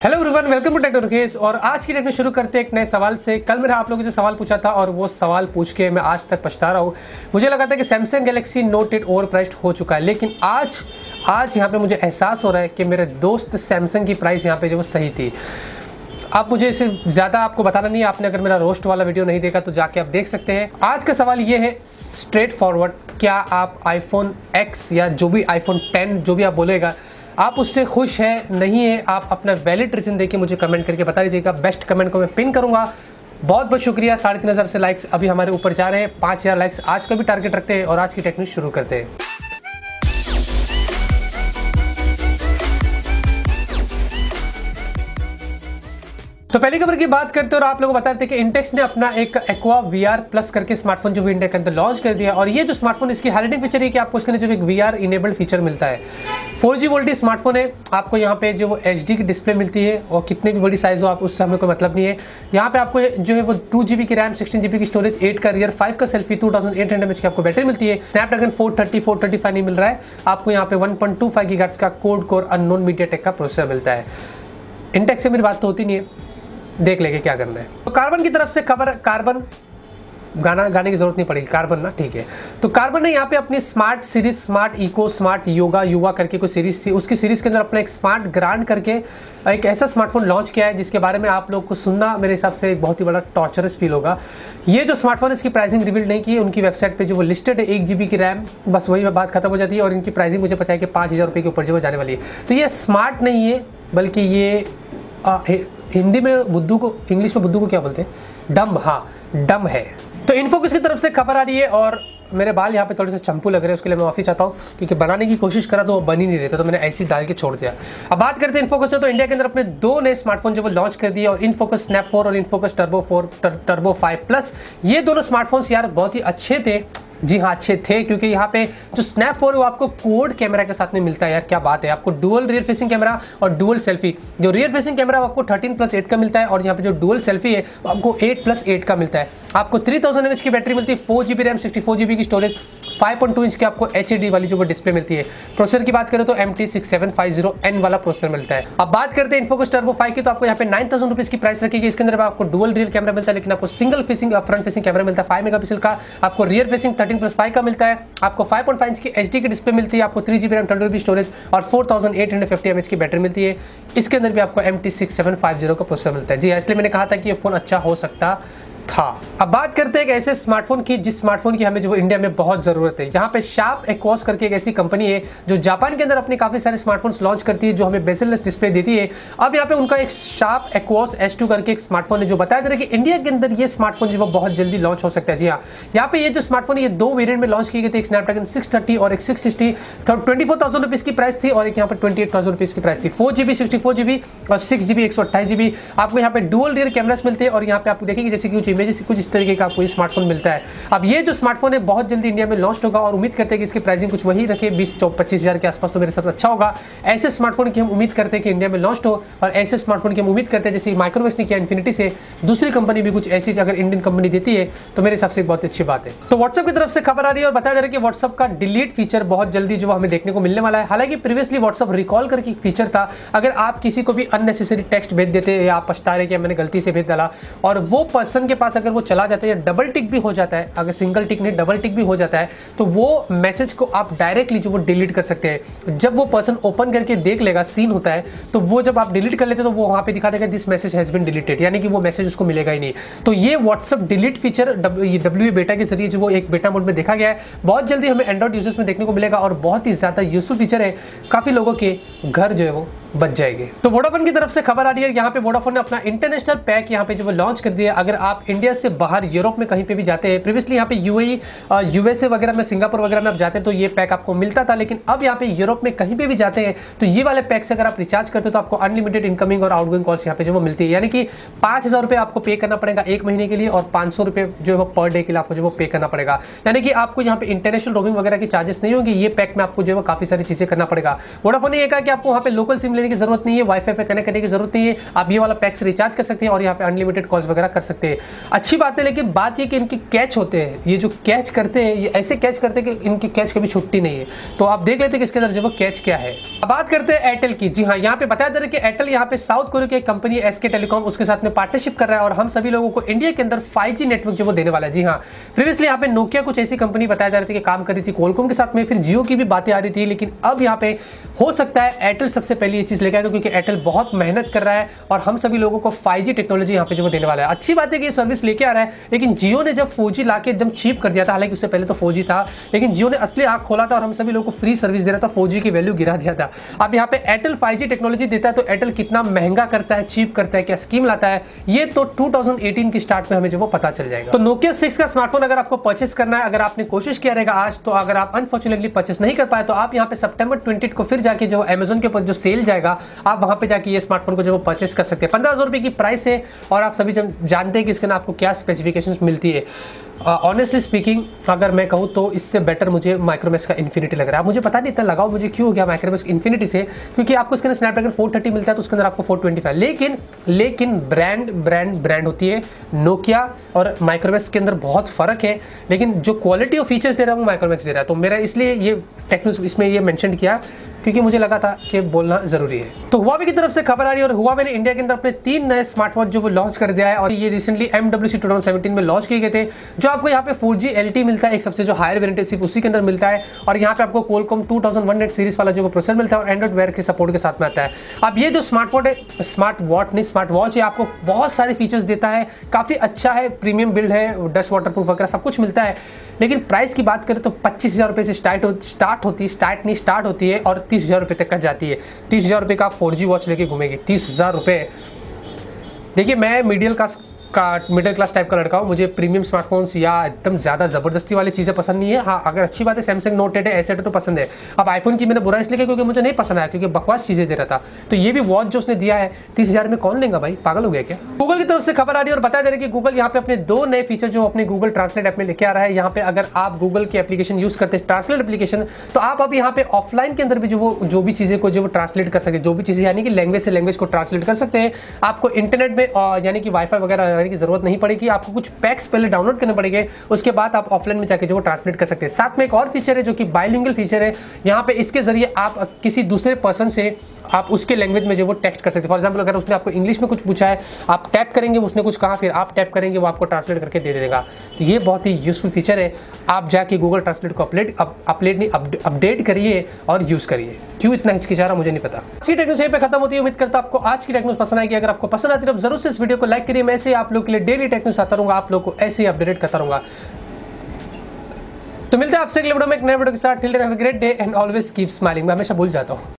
Hello everyone welcome to Techno Rukesh और आज की डेट में शुरू करते हैं एक नए सवाल से। कल मैंने आप लोगों से सवाल पूछा था और वो सवाल पूछ के मैं आज तक पछता रहा हूँ। मुझे लगा था कि Samsung Galaxy Note eight overpriced हो चुका है, लेकिन आज आज यहाँ पे मुझे एहसास हो रहा है कि मेरे दोस्त सैमसंग की प्राइस यहाँ पे जो सही थी। अब मुझे इसे ज़्यादा आपको बताना नहीं है आपने अगर मेरा रोस्ट वाला वीडियो नहीं देखा तो जाके आप देख सकते हैं। आज का सवाल ये है स्ट्रेट फॉरवर्ड क्या आप आईफोन एक्स या जो भी आईफोन टेन जो भी आप बोलेगा आप उससे खुश हैं, नहीं है, आप अपना वैलिड रीजन देके मुझे कमेंट करके बता दीजिएगा। बेस्ट कमेंट को मैं पिन करूँगा। बहुत बहुत शुक्रिया। साढ़े तीन हज़ार से लाइक्स अभी हमारे ऊपर जा रहे हैं। पाँच हज़ार लाइक्स आज का भी टारगेट रखते हैं और आज की टेक्निक शुरू करते हैं। तो पहली खबर की बात करते हैं और आप लोगों को बता रहे थे कि इंटेक्स ने अपना एक एक्वा वी आर प्लस करके स्मार्टफ़ोन जो इंडिया के अंदर लॉन्च कर दिया और ये जो स्मार्टफ़ोन इसकी हाईलाइटिंग फीचर है कि आपको इसके अंदर जो एक वी आर इनेबल्ड फीचर मिलता है। फोर जी वोल्टी स्मार्टफ़ोन है, आपको यहाँ पे जो एच डी की डिस्प्ले मिलती है और कितनी भी बड़ी साइज़ हो, आप उससे हमें कोई मतलब नहीं है। यहाँ पे आपको जो है वो टू जी बी की रैम सिक्सटीन जी बी की स्टोरेज एट का रियर फाइव का selfie two thousand eight hundred H की आपको बैटरी मिलती है। Snapdragon four thirty four thirty five नहीं मिल रहा है। आपको यहाँ पे वन पॉइंट टू फाइव की का code core unknown MediaTek का प्रोसेसर मिलता है। इंटेक्स से मेरी बात तो होती नहीं है। देख लेंगे क्या करना है। तो कार्बन की तरफ़ से खबर, कार्बन, गाना, गाने की ज़रूरत नहीं पड़ेगी, कार्बन ना, ठीक है। तो कार्बन ने यहाँ पे अपनी smart series, smart eco, smart yoga, Yuva करके कोई सीरीज़ थी, उसकी सीरीज़ के अंदर अपना एक स्मार्ट ग्रांड करके एक ऐसा स्मार्टफ़ोन लॉन्च किया है, जिसके बारे में आप लोग को सुनना मेरे हिसाब से एक बहुत ही बड़ा टॉर्चरस फील होगा। ये जो स्मार्टफ़ोन इसकी प्राइसिंग रिवील नहीं की है उनकी वेबसाइट पर जो वो लिस्टेड है, एक जी की रैम, बस वही बात खत्म हो जाती है और इनकी प्राइसिंग मुझे पता है कि पाँच हज़ार रुपये के ऊपर जो जाने वाली है। तो ये स्मार्ट नहीं है, बल्कि ये हिंदी में बुद्धू को, इंग्लिश में बुद्धू को क्या बोलते हैं? डम हाँ डम है। तो इन्फोकस की तरफ़ से खबर आ रही है और मेरे बाल यहाँ पे थोड़े से चंपू लग रहे हैं, उसके लिए मैं माफ़ी चाहता हूँ, क्योंकि बनाने की कोशिश करा तो वो बन ही नहीं रहे थे तो मैंने ऐसी डाल के छोड़ दिया। अब बात करते हैं इनफोकस से तो इंडिया के अंदर अपने दो नए स्मार्टफ़ोन जो वो लॉन्च कर दिए और इनफोकस स्नैप फोर और InFocus Turbo four Turbo five plus ये दोनों स्मार्टफोन्स यार बहुत ही अच्छे थे। जी हाँ अच्छे थे, क्योंकि यहाँ पे जो स्नैप फोर वो आपको कोड कैमरा के साथ में मिलता है यार, क्या बात है। आपको डुअल रियर फेसिंग कैमरा और डुअल सेल्फी जो रियर फेसिंग कैमरा आपको 13 प्लस एट का मिलता है और यहाँ पे जो डुअल सेल्फी है, वो आपको एट प्लस एट का मिलता है। आपको थ्री थाउज़ेंड की बैटरी मिलती है four G B RAM sixty four G की स्टोरेज 5.2 इंच की आपको एच वाली जो डिस्प्ले मिलती है। प्रोसेसर की बात करें तो M T six seven five zero N वाला प्रोसेसर मिलता है। अब बात करते हैं इन्फोकस टर्बो फाइव की तो आपको यहाँ पे नाइन थाउज़ेंड रुपीज़ की प्राइस रखेगी इसके अंदर आपको डुअल रियर कैमरा मिलता है लेकिन आपको single facing front facing camera मिलता है। फाइव मेगा का आपको rear facing thirteen plus five का मिलता है। आपको फाइव पॉइंट फाइव इंच की एच की डिस्प्ले मिलती है। आपको three G B RAM twenty storage और four thousand eight hundred fifty M H की बैटरी मिलती है। इसके अंदर भी आपको M T six seven five zero का प्रोसेसर मिलता है। जी हाँ, इसलिए मैंने कहा था कि ये फ़ोन अच्छा हो सकता था। अब बात करते हैं एक ऐसे स्मार्टफ़ोन की, जिस स्मार्टफ़ोन की हमें जो इंडिया में बहुत ज़रूरत है। यहाँ पे शार्प एक्वॉस करके एक ऐसी कंपनी है, जो जापान के अंदर अपने काफ़ी सारे स्मार्टफोन्स लॉन्च करती है, जो हमें बेजललेस डिस्प्ले देती है। अब यहाँ पे उनका एक शार्प एक्वॉस एस करके एक स्मार्टफ़ोन है, जो बताया जा रहा है कि इंडिया के अंदर ये स्मार्टफ़ोन जो बहुत जल्दी लॉन्च हो सकता है। जी हाँ यहाँ पे ये जो स्मार्टफ़ोन ये दो वेरियंट में लॉन्च किए गए थे, एक स्नैपड्रैगन सिक्स और एक six sixty twenty four thousand rupees की प्राइस थी और एक यहाँ पर ट्वेंटी एट थाउज़ेंड रुपीज़ की प्राइस थी। Four GB sixty four GB और सिक्स जीबी एक सौ अट्ठाईस जीबी आपको यहाँ पे डुअल रियर कैमरास मिलते हैं और यहाँ पे आप देखेंगे जैसे कि कुछ इमेजेस कुछ इस तरीके का आपको स्मार्टफ़ोन मिलता है। अब ये जो स्मार्टफ़ोन है, बहुत जल्दी इंडिया में लॉन्च होगा और उम्मीद करते हैं कि इसकी प्राइसिंग कुछ वही रखे, बीस पच्चीस हज़ार के आसपास तो मेरे साथ अच्छा होगा। ऐसे स्मार्टफ़ोन की हम उम्मीद करते हैं कि इंडिया में लॉन्च हो और ऐसे स्मार्टफ़ोन की हम उम्मीद करते हैं, जैसे माइक्रोवेक्स ने किया इन्फिनिटी से, दूसरी कंपनी भी कुछ ऐसी अगर इंडियन कंपनी देती है तो मेरे हिसाब से बहुत अच्छी बात है। तो व्हाट्सअप की तरफ़ से खबर आ रही है और बताया जा रहा है कि व्हाट्सअप का डिलीट फीचर बहुत जल्दी जो हमें देखने को मिलने वाला है। हालाँकि प्रीवियसली व्हाट्सअप रिकॉल करके फीचर था, अगर आप किसी को भी अननेसेसरी टेक्स्ट भेज देते या आप पछता रहे कि मैंने गलती से भेज डाला, और वो पर्सन के पास अगर वो चला जाता है या डबल टिक भी हो जाता है, अगर सिंगल टिक नहीं डबल टिक भी हो जाता है तो वो मैसेज को आप डायरेक्टली जो वो डिलीट कर सकते हैं। जब वो पर्सन ओपन करके देख लेगा सीन होता है तो वो जब आप डिलीट कर लेते तो वो वहाँ पे दिखा देगा this message has been deleted यानी कि वो मैसेज उसको मिलेगा ही नहीं। तो ये व्हाट्सअप डिलीट फीचर डब्ल्यू बेटा के ज़रिए जो वो एक बेटा मोड में देखा गया है। बहुत जल्दी हमें एंड्रॉइड यूज़र्स में देखने को मिलेगा और बहुत ही ज़्यादा यूजफुल फीचर है। काफ़ी लोगों के घर जो है वो बच जाएँगे। तो वोडाफोन की तरफ़ से खबर आ रही है यहाँ पे वोडाफोन ने अपना इंटरनेशनल पैक यहाँ पे जो लॉन्च कर दिया अगर आप इंडिया से बाहर यूरोप में कहीं पे भी जाते हैं प्रीवियसली यहाँ पे यूएई यूएसए e, वगैरह में सिंगापुर वगैरह में आप जाते हैं तो ये पैक आपको मिलता था। लेकिन अब यहाँ पे यूरोप में कहीं पे भी जाते हैं तो ये वाले पैक से अगर आप रिचार्ज करते हो तो आपको अनलिमिटेड इनकमिंग और आउटगोइंग कॉल्स यहाँ पे जो वो मिलती है। यानी कि पाँच हज़ार रुपये आपको पे करना पड़ेगा एक महीने के लिए और पाँच सौ जो है वो पर डे के लिए आपको जो वो पे करना पड़ेगा। यानी कि आपको यहाँ पे इंटरनेशनल रोमिंग वगैरह के चार्जेस नहीं होंगे ये पैक में आपको जो है काफ़ी सारी चीज़ें करना पड़ेगा। वोडाफोन ने यह कहा कि आपको वहाँ पे लोकल सिम लेने की ज़रूरत नहीं है वाईफाई पे कनेक्ट करने की ज़रूरत नहीं है, आप ये वाला पैक्स रिचार्ज कर सकते हैं और यहाँ पे अनलिमिटेड कॉल्स वगैरह कर सकते हैं। अच्छी बात है, लेकिन बात ये कि इनके कैच होते हैं, ये जो कैच करते हैं, ये ऐसे कैच करते हैं कि इनकी कैच कभी छुट्टी नहीं है। तो आप देख लेते हैं कि इसके अंदर जो वो कैच क्या है। अब बात करते हैं एयरटेल की। जी हाँ यहाँ पे बताया जा रहा है कि एयरटेल यहाँ पे साउथ कोरिया की कंपनी एस के टेलीकॉम उसके साथ में पार्टनरशिप कर रहा है और हम सभी लोगों को इंडिया के अंदर फाइव नेटवर्क जो वो देने वाला है। जी हाँ प्रीवियसली यहाँ पे नोकिया कुछ ऐसी कंपनी बताया जा रही थी कि काम कर रही थी कोलकॉम के साथ में, फिर जियो की भी बातें आ रही थी, लेकिन अब यहाँ पे हो सकता है एयरटेल सबसे पहले ये चीज़ लेकर आएगा क्योंकि एयरटेल बहुत मेहनत कर रहा है और हम सभी लोगों को 5G टेक्नोलॉजी यहाँ पे जो देने वाला है। अच्छी बात है कि ये सर्विस लेके आ रहा है, लेकिन जियो ने जब 4G लाके एकदम चीप कर दिया था, हालाँकि उससे पहले तो 4G था, लेकिन जियो ने असली आँख खोला था और हम सभी लोगों को फ्री सर्विस दे रहा था 4G की वैल्यू गिरा दिया था। अब यहाँ पे एयरटेल 5G टेक्नोलॉजी देता है तो एयरटेल कितना महँगा करता है चीप करता है, क्या स्कीम लाता है, ये तो 2018 की स्टार्ट में हमें जो वो पता चल जाएगा। तो नोकिया सिक्स का स्मार्टफ़ोन अगर आपको परचेस करना है, अगर आपने कोशिश किया रहेगा, आज तो अगर आप अनफॉर्चुनेटली परचेस नहीं कर पाए तो आप यहाँ पे सितंबर ट्वेंटी को फिर जाके जो अमेजोन के ऊपर जो सेल जाएगा आप वहाँ पे जाके ये स्मार्टफ़ोन को जो परचेस कर सकते हैं। पंद्रह हज़ार रुपये की प्राइस है और आप सभी जानते हैं कि इसके ना आपको क्या स्पेसिफिकेशन मिलती है। ऑनेस्टली uh, स्पीकिंग अगर मैं कहूँ तो इससे बेटर मुझे माइक्रोमैक्स का इन्फिनिटी लग रहा है। मुझे पता नहीं इतना लगाओ मुझे क्यों हो गया माइक्रोमैक्स इन्फिनिटी से? क्योंकि आपको इसके अंदर स्नैपड्रैगन 430 मिलता है तो उसके अंदर आपको 425 लेकिन लेकिन ब्रांड ब्रांड ब्रांड होती है नोकिया और माइक्रोमैक्स के अंदर बहुत फ़र्क है। लेकिन जो क्वालिटी ऑफ़ फीचर्स दे रहा हूँ माइक्रोमैक्स दे रहा है। तो मेरा इसलिए ये टेक्नो इसमें ये मैंशन किया क्योंकि मुझे लगा था कि बोलना ज़रूरी है। तो हुआ की तरफ़ से खबर आ रही है और हुआ ने इंडिया के अंदर अपने तीन नए स्मार्ट वॉच जो वो लॉन्च कर दिया है और ये recently M W C two में लॉन्च किए गए थे, जो आपको यहाँ पे फोर जी एल टी मिलता है, एक सबसे जो हायर वेरियंट सिर्फ़ उसी के अंदर मिलता है और यहाँ पे आपको कोलकॉम टू थाउज़ेंड सीरीज़ वाला जो प्रोसेसर मिलता है और एंड्रॉइड वेयर के सपोर्ट के साथ में आता है। अब ये जो स्मार्टफ़ोन है स्मार्ट वॉच नहीं स्मार्ट वॉच है आपको बहुत सारे फीचर्स देता है, काफ़ी अच्छा है प्रीमियम बिल्ड है डस्ट वाटर प्रूफ वगैरह सब कुछ मिलता है। लेकिन प्राइस की बात करें तो पच्चीस हज़ार रुपये से स्टार्ट हो स्टार्ट होती है स्टार्ट नहीं स्टार्ट होती है और तीस हज़ार रुपये तक का जाती है। तीस हज़ार रुपये का आप फोर वॉच लेके घूमेंगे, तीस हज़ार रुपये देखिए, मैं मीडियल का का मिडिल क्लास टाइप का लड़का हूँ, मुझे प्रीमियम स्मार्टफोन्स या एकदम ज़्यादा ज़बरदस्ती वाली चीज़ें पसंद नहीं है। हाँ अगर अच्छी बात है सैमसंग नोट एट ऐसे तो पसंद है। अब आईफोन की मैंने बुरा इसलिए किया क्योंकि मुझे नहीं पसंद आया, क्योंकि बकवास चीज़ें दे रहा था। तो ये भी वॉच जो उसने दिया है, तीस हज़ार में कौन लेगा भाई? पागल हो गया क्या? गूगल की तरफ़ से खबर आ रही है और बता दे रहे कि गूगल यहाँ पे अपने दो नए फीचर जो अपने गूगल ट्रांसलेट ऐप में लेके आ रहा है, यहाँ पे अगर आप गूगल की एप्लीकेशन यूज़ करते हैं ट्रांसलेट एप्लीकेशन तो आप अब यहाँ पे ऑफलाइन के अंदर भी जो वो, जो भी चीज़ें को जो ट्रांसलेट कर सकते जो भी चीज़ें यानी कि लैंग्वेज से लैंग्वेज को ट्रांसलेट कर सकते हैं। आपको इंटरनेट में यानी कि वाईफाई वगैरह लगाने की ज़रूरत नहीं पड़ेगी, आपको कुछ पैक्स पहले डाउनलोड करने पड़ेंगे, उसके बाद आप ऑफलाइन में जाके जो ट्रांसलेट कर सकते हैं। साथ में एक और फीचर है जो कि बायलिंगल फीचर है, यहाँ पे इसके ज़रिए आप किसी दूसरे पर्सन से आप उसके लैंग्वेज में जो वो टेक्स्ट कर सकते हैं। फॉर एग्ज़ाम्पल अगर उसने आपको इंग्लिश में कुछ पूछा है, आप टैप करेंगे, उसने कुछ कहा, फिर आप टैप करेंगे, वो आपको ट्रांसलेट करके दे देगा। तो ये बहुत ही यूजफुल फीचर है। आप जाके गूगल ट्रांसलेट को अपडेट अपडेट नहीं अपडेट करिए और यूज़ करिए। क्यों इतना हिचकिचा रहा मुझे नहीं पता। अच्छी टेक्नोस यहीं पे खत्म होती है। उम्मीद करता आपको आज की टेक्नोस पसंद आएगी। अगर आपको पसंद आती है तो ज़रूर से इस वीडियो को लाइक करिए। मैं ऐसे आप लोग के लिए डेली टेक्नोस आता रहूँगा, आप लोग को ऐसे ही अपडेट करता रहूँगा। तो मिलते हैं आपसे अगले वीडियो में एक नए वीडियो के साथ। Till great day and always keep smiling मैं हमेशा भूल जाता हूँ।